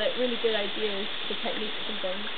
like really good ideas for techniques and things.